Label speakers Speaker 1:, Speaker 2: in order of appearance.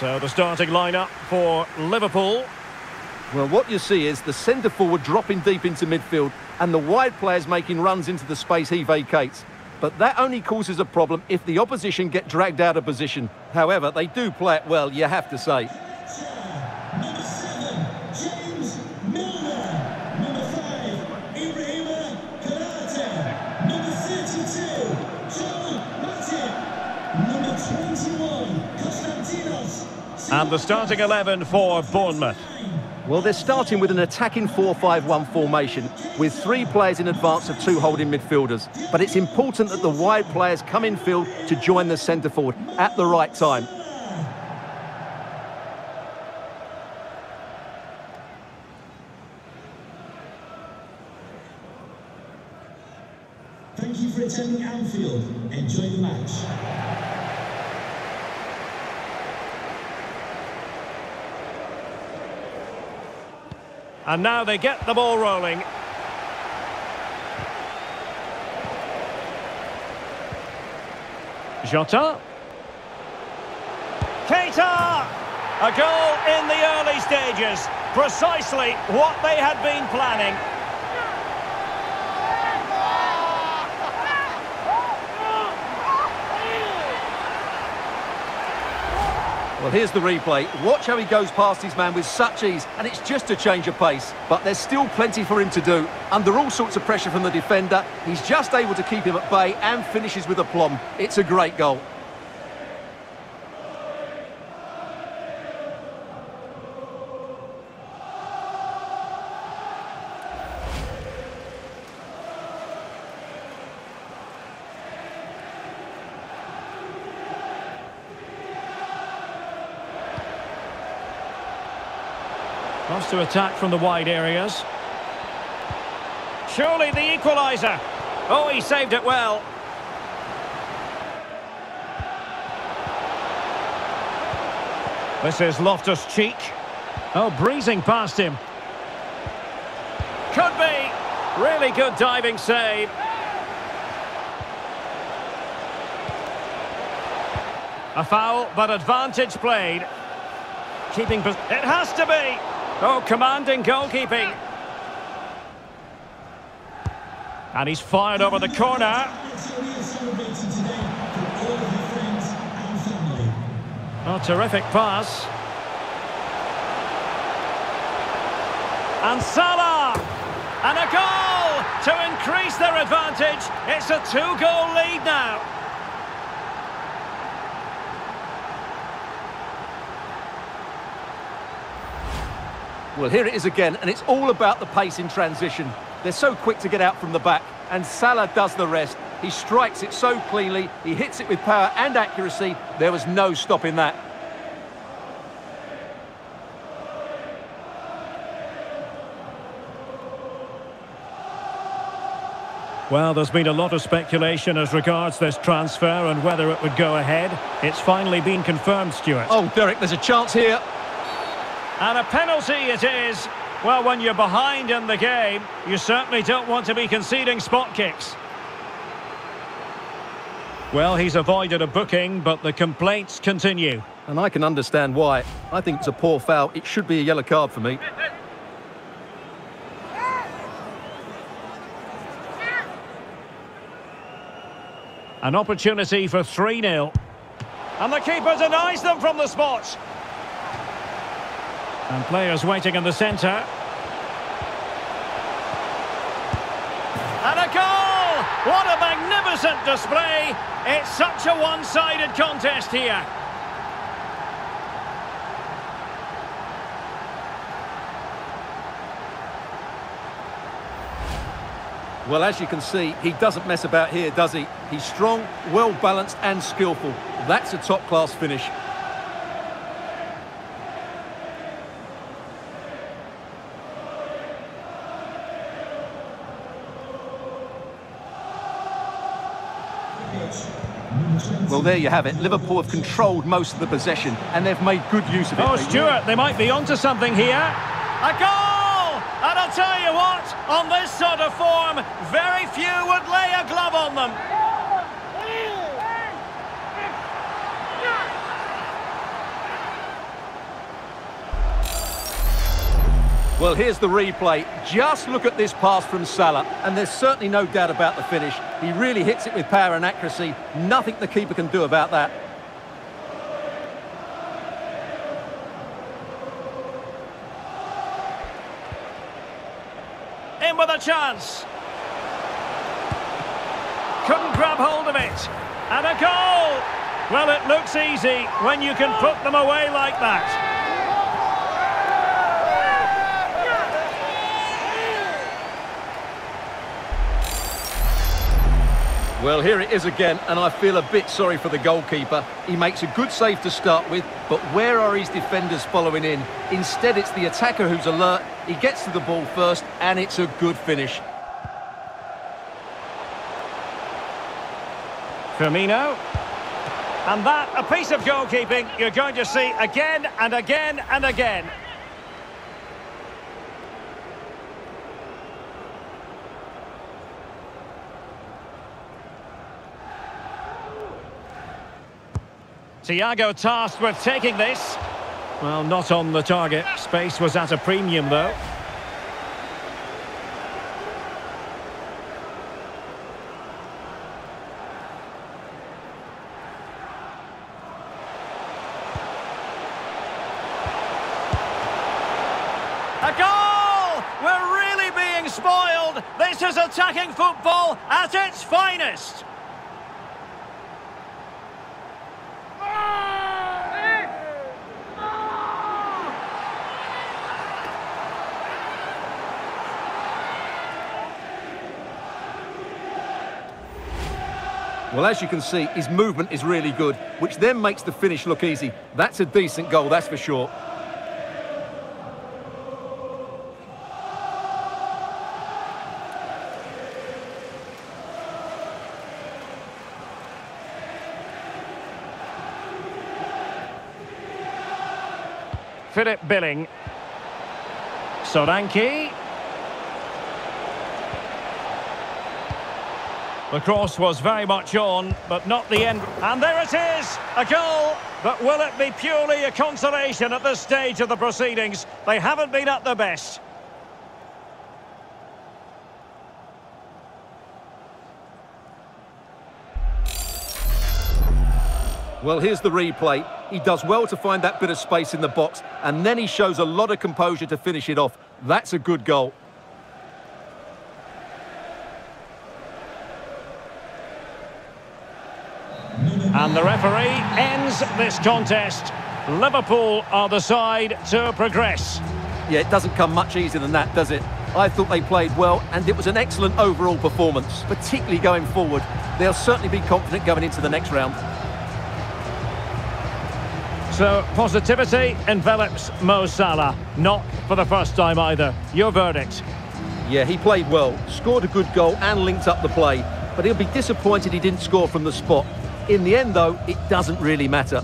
Speaker 1: So the starting lineup for Liverpool.
Speaker 2: Well, what you see is the centre forward dropping deep into midfield and the wide players making runs into the space he vacates. But that only causes a problem if the opposition get dragged out of position. However, they do play it well, you have to say.
Speaker 3: Number seven, James Milner. Number five, Ibrahima Konate. Number 32, Joel Matip. Number 21, Konstantinos.
Speaker 1: And the starting 11 for Bournemouth.
Speaker 2: Well, they're starting with an attacking 4-5-1 formation with three players in advance of two holding midfielders. But it's important that the wide players come in field to join the centre forward at the right time.
Speaker 3: Thank you for attending Anfield. Enjoy the match.
Speaker 1: And now they get the ball rolling. Jota. Keita! A goal in the early stages. Precisely what they had been planning.
Speaker 2: Well, here's the replay. Watch how he goes past his man with such ease, and it's just a change of pace. But there's still plenty for him to do. Under all sorts of pressure from the defender, he's just able to keep him at bay and finishes with aplomb. It's a great goal.
Speaker 1: To attack from the wide areas. Surely the equaliser. Oh, he saved it well. This is Loftus-Cheek. Oh, breezing past him. Could be. Really good diving save. A foul, but advantage played. Keeping... It has to be! Oh, commanding goalkeeping. And he's fired over the corner. Oh, terrific pass. And Salah! And a goal to increase their advantage. It's a two-goal lead now.
Speaker 2: Well, here it is again, and it's all about the pace in transition. They're so quick to get out from the back, and Salah does the rest. He strikes it so cleanly, he hits it with power and accuracy. There was no stopping that.
Speaker 1: Well, there's been a lot of speculation as regards this transfer and whether it would go ahead. It's finally been confirmed, Stuart.
Speaker 2: Oh, Derek, there's a chance here.
Speaker 1: And a penalty it is. Well, when you're behind in the game, you certainly don't want to be conceding spot kicks. Well, he's avoided a booking, but the complaints continue.
Speaker 2: And I can understand why. I think it's a poor foul. It should be a yellow card for me.
Speaker 1: An opportunity for 3-0. And the keeper denies them from the spot. And players waiting in the centre. And a goal! What a magnificent display! It's such a one-sided contest here.
Speaker 2: Well, as you can see, he doesn't mess about here, does he? He's strong, well-balanced and skillful. That's a top-class finish. Well, there you have it. Liverpool have controlled most of the possession, and they've made good use of it.
Speaker 1: Oh, Stuart, they might be onto something here. A goal! And I'll tell you what, on this sort of form, very few would lay a glove on them.
Speaker 2: Well, here's the replay. Just look at this pass from Salah, and there's certainly no doubt about the finish. He really hits it with power and accuracy. Nothing the keeper can do about that.
Speaker 1: In with a chance. Couldn't grab hold of it. And a goal! Well, it looks easy when you can put them away like that.
Speaker 2: Well, here it is again, and I feel a bit sorry for the goalkeeper. He makes a good save to start with, but where are his defenders following in? Instead, it's the attacker who's alert. He gets to the ball first, and it's a good finish.
Speaker 1: Firmino. And that, a piece of goalkeeping you're going to see again and again and again. Thiago tasked with taking this. Well, not on the target. Space was at a premium, though. A goal! We're really being spoiled. This is attacking football at its finest.
Speaker 2: Well, as you can see, his movement is really good, which then makes the finish look easy. That's a decent goal, that's for sure.
Speaker 1: Philip Billing. Solanke. The cross was very much on, but not the end. And there it is, a goal. But will it be purely a consolation at this stage of the proceedings? They haven't been at their best.
Speaker 2: Well, here's the replay. He does well to find that bit of space in the box, and then he shows a lot of composure to finish it off. That's a good goal.
Speaker 1: And the referee ends this contest. Liverpool are the side to progress.
Speaker 2: Yeah, it doesn't come much easier than that, does it? I thought they played well, and it was an excellent overall performance, particularly going forward. They'll certainly be confident going into the next round.
Speaker 1: So, positivity envelops Mo Salah. Not for the first time either. Your verdict?
Speaker 2: Yeah, he played well, scored a good goal and linked up the play, but he'll be disappointed he didn't score from the spot. In the end, though, it doesn't really matter.